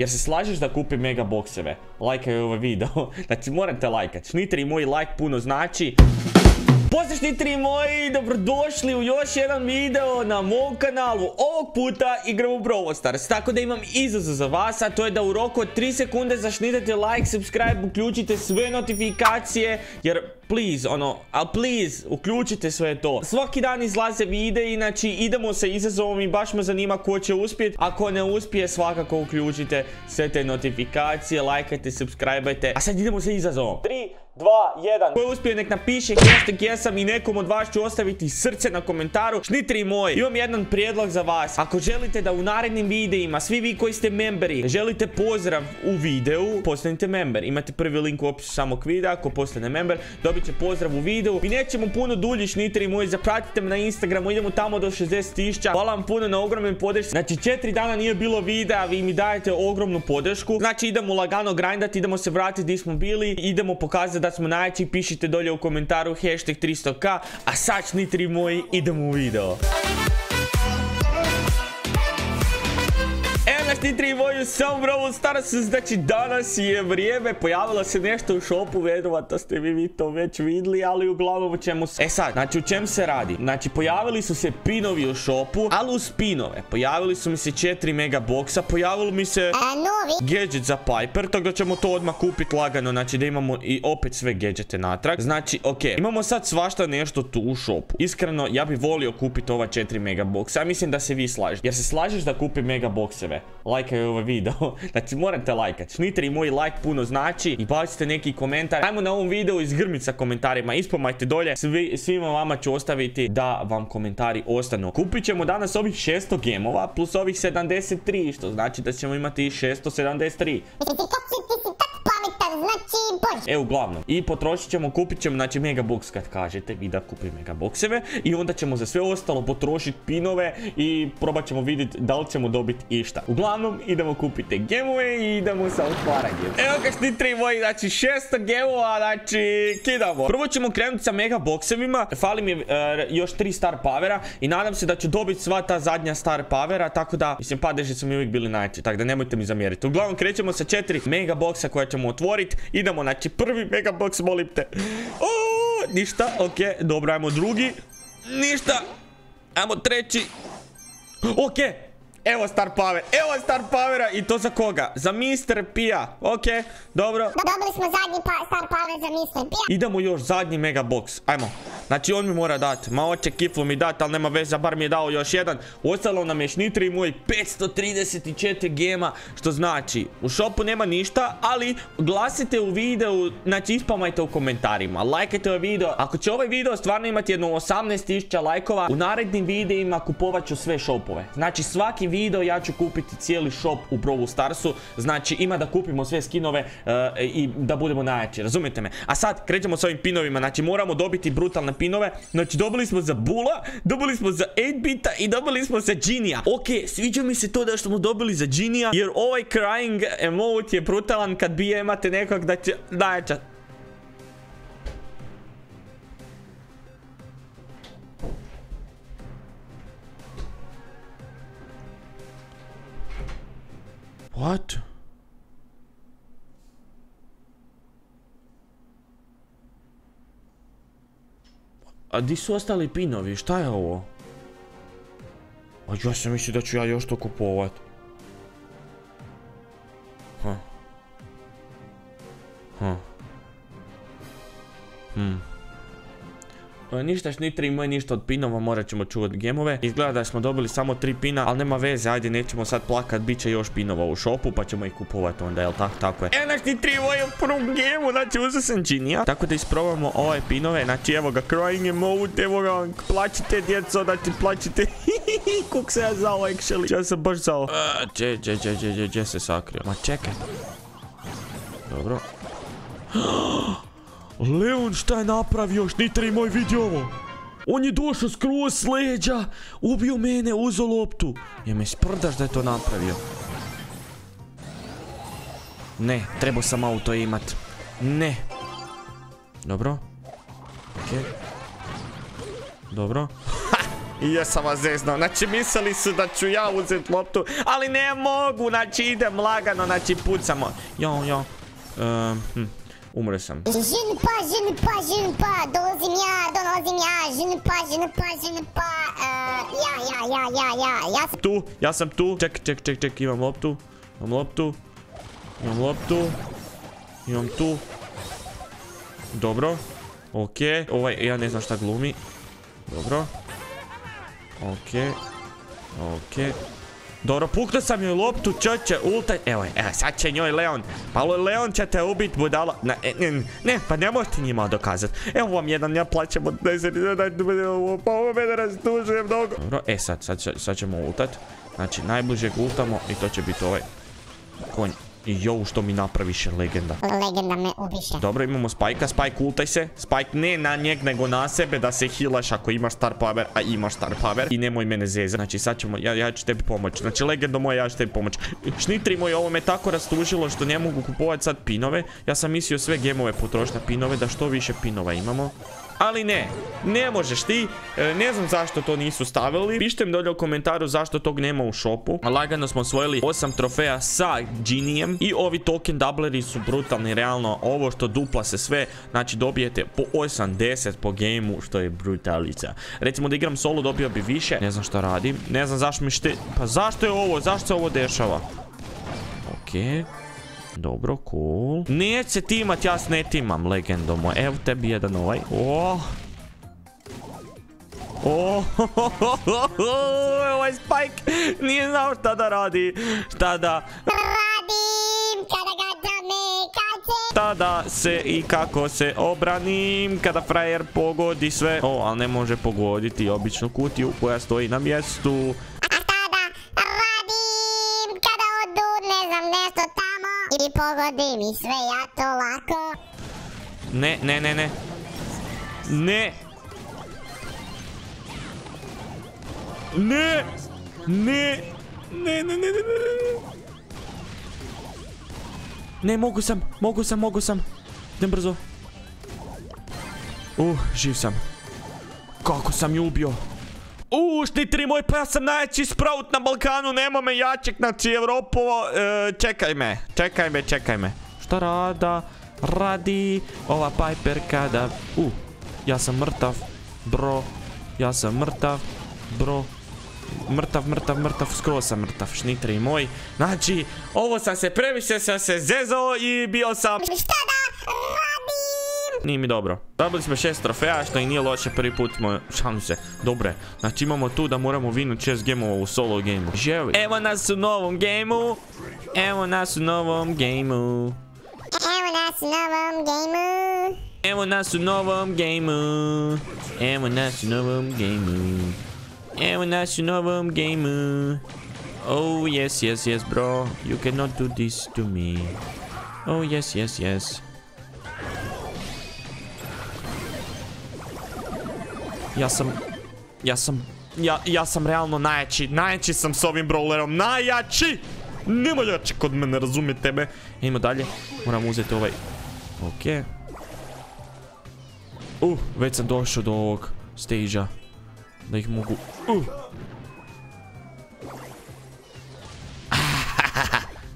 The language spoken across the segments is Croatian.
Jer se slažeš da kupim mega bokseve? Lajkaj ovaj video. Znači morate lajkat. Šnitri moj like puno znači. Pozdrav šnitri moji, dobrodošli u još jedan video na mom kanalu. Ovog puta igram u Brawl Stars. Tako da imam izazov za vas, a to je da u roku od 3 sekunde zašnitate like, subscribe, uključite sve notifikacije. Jer please, ono, al please, uključite sve to. Svaki dan izlaze videi, znači idemo sa izazovom i baš me zanima ko će uspjeti. Ako ne uspije, svakako uključite sve te notifikacije, lajkajte, subscribeajte. A sad idemo sa izazovom. 3, 2, 1. Ko je uspio nek napiše hashtag jesam i nekom od vas ću ostaviti srce na komentaru. Šnitri moji, imam jedan prijedlog za vas. Ako želite da u narednim videima, svi vi koji ste memberi, želite pozdrav u videu, postanite member. Imate prvi link u opisu samog videa, ako postane member, dobit će pozdrav u videu. I nećemo puno dulji šnitri moji, zapratite me na Instagramu, idemo tamo do 60 tišća. Hvala vam puno na ogromnoj podršci. Znači, četiri dana nije bilo videa, vi mi dajete ogromnu podršku. Znači, idemo lagano grindati, idemo se vratiti gdje smo bili, idemo pokazati da smo najjači, pišite dolje u komentaru hashtag 300k, a sad šnitri moji, idemo u video. Nitri moji, sam Brawl Stars, znači danas je vrijeme, pojavilo se nešto u shopu, vjerovatno ste vi, vi to već vidjeli, ali uglavnom u čemu se... E sad, znači u čem se radi? Znači pojavili su se pinovi u shopu, ali uz pinove, pojavili su mi se 4 mega boksa, pojavilo mi se A novi? gadget za Piper, tako da ćemo to odmah kupiti lagano, znači da imamo i opet sve gadgete natrag. Znači, ok, imamo sad svašta nešto tu u shopu. Iskreno, ja bi volio kupiti ova 4 mega boksa, ja mislim da se vi slažete. Jer se slažeš da kupim mega bokseve? Lajkaj ovaj video. Znači, morate lajkat. Šnitri moj like puno znači i bacite neki komentar. Ajmo na ovom videu izgrmiti sa komentarima, ispomajte dolje. Svi, svima vama ću ostaviti da vam komentari ostanu. Kupit ćemo danas ovih 600 gemova plus ovih 73, što znači da ćemo imati 673. znači, bože. E, uglavnom. I potrošit ćemo, kupit ćemo, znači, megabox kad kažete vi da kupim megabokseve. I onda ćemo za sve ostalo potrošiti pinove i probat ćemo vidjeti da li ćemo dobiti išta. Uglavnom, idemo kupiti gemove i idemo sa otvaranjem. Evo ga štitri moji, znači 600 gemova, znači, kidamo. Prvo ćemo krenuti sa megaboksevima. Fali mi e, još 3 star powera i nadam se da ću dobiti sva ta zadnja star powera, tako da, mislim, padeži su mi uvijek bili najjači, tako da nemojte mi zamjeriti. Uglavnom, krećemo sa 4 megaboksa koja ćemo otvoriti. Idemo, znači, prvi megaboks, molim te. O, ništa, okej, dobro, ajmo drugi. Ništa. Ajmo treći. Okej. Evo star power, evo star powera i to za koga? Za Mr. Pia, okej, dobro. Dobili smo zadnji pa, star power za Mr. Pia. Idemo još zadnji mega box, ajmo. Znači on mi mora dati, ma hoće kiflu mi dati, ali nema veze, bar mi je dao još jedan. Ostalo nam je šnitri moj 534 gema, što znači, u shopu nema ništa, ali glasite u videu, znači ispamajte u komentarima, lajkajte ovaj video. Ako će ovaj video stvarno imati jedno 18.000 lajkova, u narednim videima kupovat ću sve shopove. Znači svaki video ja ću kupiti cijeli shop u Brawl Starsu, znači ima da kupimo sve skinove e, i da budemo najjači, razumijete me? A sad krećemo s ovim pinovima, znači moramo dobiti brutalne pinove, znači dobili smo za Bula, dobili smo za 8-bita i dobili smo za Ginija. Ok, sviđa mi se to da smo dobili za Ginija, jer ovaj crying emote je brutalan kad bi imate nekog da će najjača. What? A di su ostali pinovi? Šta je ovo? A ja sam mislio da ću ja još to kupovat. Ništa šnitri imaju ništa od pinova, morat ćemo čuvati gemove. Izgleda da smo dobili samo tri pina, ali nema veze, ajde nećemo sad plakat, bit će još pinova u shopu, pa ćemo ih kupovat onda, jel tako, tako je. E, naš šnitri imaju prvom gemu, znači uzeo sam Ginija. Tako da isprobamo ove pinove, znači evo ga, crying emote, evo ga, plaćite djeco, znači plaćite. Kuk se ja zao, actually. Ja sam baš zao. E, Gdje, gdje, gdje, gdje, gdje, gdje se sakrio? Ma čekaj. Dobro. Leon šta je napravio? Šnitri moj vidi ovo. On je došao skroz s leđa, ubio mene, uzeo loptu. Je me sprdaš da je to napravio. Ne, trebao sam auto imat. Ne. Dobro. Okej. Dobro. I jesam vas zeznao. Znači, mislili su da ću ja uzet loptu, ali ne mogu. Znači, idem lagano, znači, pucamo. Jo, jo. Ehm, hm, Umre sam. Je ne pas, dolazim ja, dolazim ja, je ne pas, uh, ja, ja, ja, ja, ja, ja sam Tu, ja sam tu. Ček, ček, ček, ček, imam loptu. Imam loptu. Imam loptu. Imam tu. Dobro. Okej. Ovaj, ja ne znam šta glumi. Dobro. Okej. Okej. Dobro, puknuo sam joj loptu, čoče, ultaj. Evo je, evo, sad će njoj Leon. Pa Leon će te ubit, budala. Ne, ne, ne, pa ne možete njima dokazat. Evo vam jedan, ja plaćam od 10, pa ovo mene rastužuje mnogo. Dobro, e sad, sad, sad ćemo ultat. Znači, najbližeg ultamo i to će biti ovaj konj. I jou, što mi napraviše legenda. legenda me ubiše. Dobro, imamo Spajka. Spike, ultaj se. Spike, ne na njeg, nego na sebe da se healaš ako imaš star power, a imaš star power. I nemoj mene zezati. Znači, sad ćemo, ja, ja ću tebi pomoć. Znači, legendo moja, ja ću tebi pomoć. Šnitri moj, ovo me tako rastužilo što ne mogu kupovati sad pinove. Ja sam mislio sve gemove potrošiti na pinove, da što više pinova imamo. Ali ne, ne možeš ti, e, ne znam zašto to nisu stavili. Pišite mi dolje u komentaru zašto tog nema u shopu. Lagano smo osvojili 8 trofeja sa Genijem i ovi token doubleri su brutalni, realno. Ovo što dupla se sve, znači dobijete po 80 po gameu, što je brutalica. Recimo da igram solo dobio bi više, ne znam što radim, ne znam zašto mi šte... Pa zašto je ovo, zašto se ovo dešava? Okej. Dobro, cool. Neće timat, ja ne timam, legendo moj. Evo tebi jedan ovaj. Oh. Oh, ovaj Spike nije znao šta da radi. Šta da... Radim kada ga da me kače. Šta da se i kako se obranim kada frajer pogodi sve. O, ali ne može pogoditi običnu kutiju koja stoji na mjestu. I pogodim i sve ja to lako. Ne, ne, ne, ne. Ne. Ne. Ne. Ne, ne, ne, ne, ne. Ne, mogu sam, mogu sam, mogu sam. Idem brzo. Uh, živ sam. Kako sam ju ubio. Uh, štitri moj, pa ja sam najjači sprout na Balkanu, nema me jačeg, znači Evropovo, e, čekaj me, čekaj me, čekaj me. Šta rada, radi ova Piper kada, uh, ja sam mrtav, bro, ja sam mrtav, bro, mrtav, mrtav, mrtav, skroz sam mrtav, šnitri moj. Znači, ovo sam se previše sam se zezao i bio sam... Šta da? Nije mi dobro. Dobili smo šest trofeja, što i nije loše, prvi put smo, šalim se, dobre. Znači imamo tu da moramo vinuti šest gemova u solo gameu. Ževi. Evo nas u novom gameu. Evo nas u novom gameu. Evo nas u novom gameu. Evo nas u novom gameu. Evo nas u novom gameu. Evo nas u novom gameu. Oh yes, yes, yes, bro. You cannot do this to me. Oh yes, yes, yes. Ja sam... Ja sam... Ja, ja sam realno najjači. Najjači sam s ovim brawlerom. Najjači! Nema jači kod mene, razumijete me. Idemo dalje. Moram uzeti ovaj... Okej. Uh, već sam došao do ovog stage-a. Da ih mogu... Uh!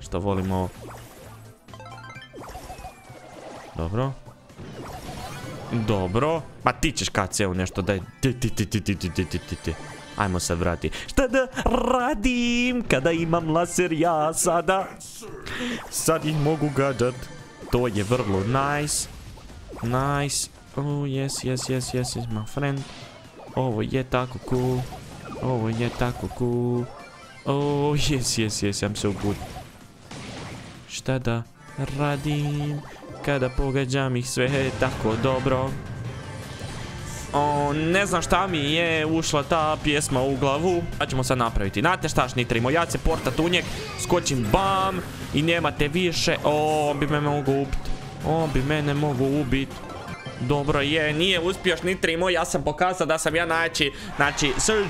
Što volim ovo. Dobro. Dobro. Pa ti ćeš KC-u nešto daj. Ti, ti, ti, ti, ti, ti, ti, ti, ti. Ajmo se vrati. Šta da radim kada imam laser ja sada? Sad ih mogu gađat. To je vrlo nice. Nice. Oh, yes, yes, yes, yes, yes, my friend. Ovo je tako cool. Ovo je tako cool. Oh, yes, yes, yes, I'm so good. Šta da radim? Kada pogađam ih sve tako dobro. O, ne znam šta mi je ušla ta pjesma u glavu. Šta ćemo sad napraviti? Znate šta šnitrimo? Ja se portat u njeg, skočim bam i nemate više. O, on bi me mogu ubit. On bi mene mogu ubit. Dobro je, nije uspio šnitri moj, ja sam pokazao da sam ja najjači, znači Surge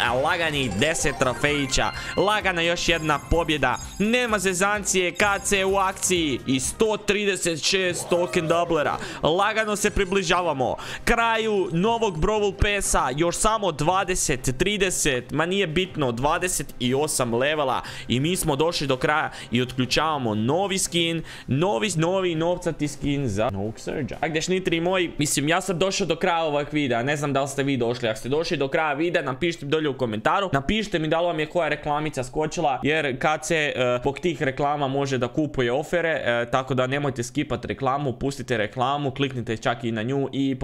a lagani 10 trofejića, lagana još jedna pobjeda, nema zezancije, KC u akciji i 136 token doublera, lagano se približavamo, kraju novog Brawl Passa, još samo 20, 30, ma nije bitno, 28 levela. I mi smo došli do kraja i otključavamo novi skin, novi, novi novcati skin za novog Surge. A gdje šnitri moji, mislim ja sam došao do kraja ovog videa, ne znam da li ste vi došli, ako ste došli do kraja videa napišite dolje u komentaru, napišite mi da li vam je koja reklamica skočila, jer kad se uh, tih reklama može da kupuje ofere, e, tako da nemojte skipati reklamu, pustite reklamu, kliknite čak i na nju i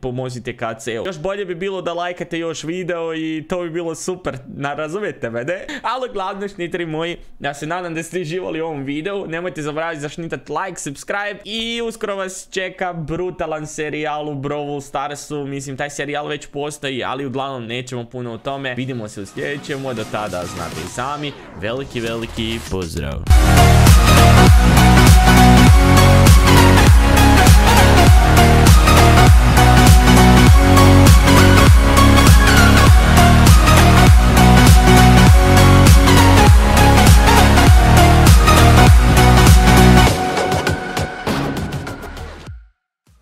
pomozite KC-u. Još bolje bi bilo da lajkate još video i to bi bilo super, na, razumijete me, ne? Ali glavno šnitri moji, ja se nadam da ste živali u ovom videu, nemojte zaboraviti zašnitati like, subscribe i uskoro vas čeka brutalan serijal u Brawl Starsu, mislim taj serijal već postoji, ali uglavnom nećemo puno o tome, vidimo se u sljedećem, do tada znate i sami, veliki veliki pozdrav!